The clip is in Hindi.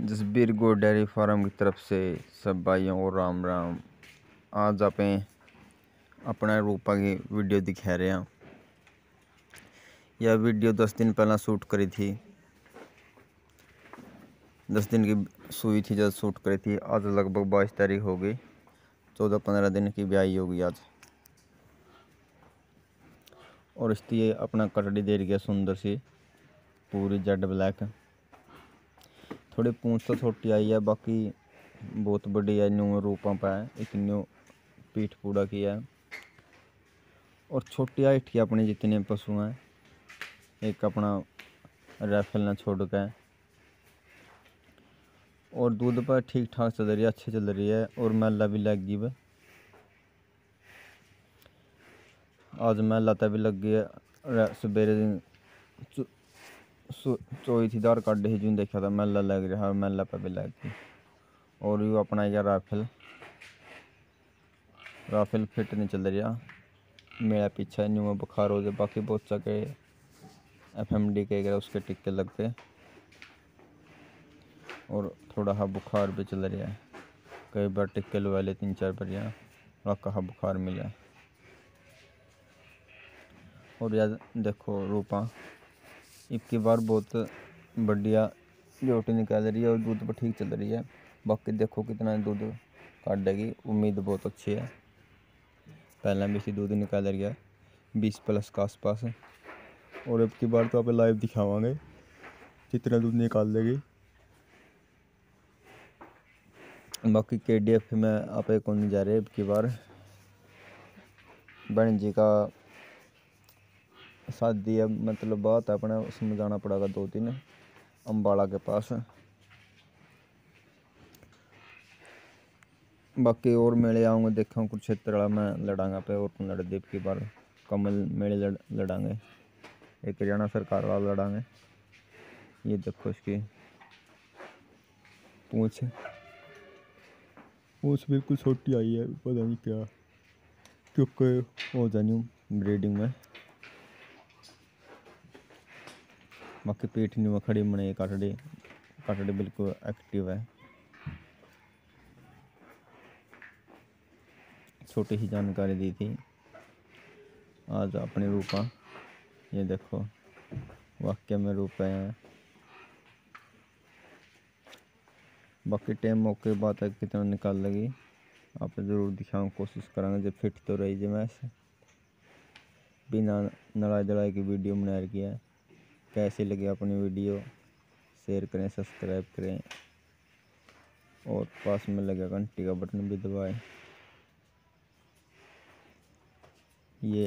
जसबीर गो डेयरी फार्म की तरफ़ से सब भाइयों को राम राम। आज आप अपना रूपा की वीडियो दिखा रहे हैं। यह वीडियो दस दिन पहला शूट करी थी। दस दिन की सुई थी जब शूट करी थी। आज लगभग बाईस तारीख हो गई। चौदह पंद्रह दिन की ब्याई होगी आज। और इसलिए अपना कटड़ी दे रही है सुंदर सी। पूरी जेड ब्लैक। थोड़ी पूंछ तो छोटी आई है, बाकी बहुत बड़ी है न्यू रूपा पे है एक न्यू पीठ पूड़ा की है। और छोटी हाइट की अपने जितने पशु हैं, एक अपना राइफल ना छोड़ के। और दूध पर ठीक ठाक चल रही है, अच्छी चल रही है, और मेला भी लग गई आज मेला तो भी लग गई है सवेरे दिन चोई थी दार काटे ही जो देखा था, मेला लग रहा मेला पे भी लग गई और यू अपना गया राफेल। राफेल फिट नहीं चल रहा। मेरा पीछा न्यू बुखार हो जाए बाकी बहुत सके एफ़ एम डी के उसके टिक्के लग पे और थोड़ा हा बुखार भी चल रहा है। कई बार टिक्के लगा ले तीन चार बार यहाँ थोड़ा कहा बुखार मिला। और यार देखो, रूपा। इक्की बार बहुत बढ़िया रोटी निकाल रही है और दूध पर ठीक चल रही है। बाकी देखो कितना दूध काट देगी। उम्मीद बहुत अच्छी है। पहले भी इसी दूध निकाल रही है, बीस प्लस के आसपास। और अब की बार तो आप लाइव दिखावांगे कितना दूध निकाल देगी। बाकी के डी एफ़ में आप कौन जा रहे अब की बार। बहन जी का शादी है मतलब बात है अपने, उसमें जाना पड़ेगा दो दिन अम्बाड़ा के पास। बाकी और मेले आऊँगे, देखा कुरुक्षेत्र वाला, मैं लड़ांगा पे और लड़ दीप की बार, कमल मेले लड़, लड़ांगे। एक हरियाणा सरकार वाला लड़ांगे। ये देखो इसकी। पूछ। पूछ बिल्कुल छोटी आई है, पता नहीं क्या। क्योंकि हो जानी ब्रीडिंग में। बाकी पीठ नहीं खड़ी बने काटड़ी काटड़ी बिल्कुल एक्टिव है। छोटी ही जानकारी दी थी। आज अपने रूपा ये देखो, वाक्य में रूपे हैं। बाकी टाइम मौके बात है कितना निकाल लगी। आप ज़रूर दिखाऊँ कोशिश करेंगे, जब फिट तो रही जी मैं। बिना लड़ाई दड़ाई की वीडियो बना रही है। कैसी लगी अपनी वीडियो? शेयर करें, सब्सक्राइब करें। और पास में लगे घंटी का बटन भी दबाएँ। ये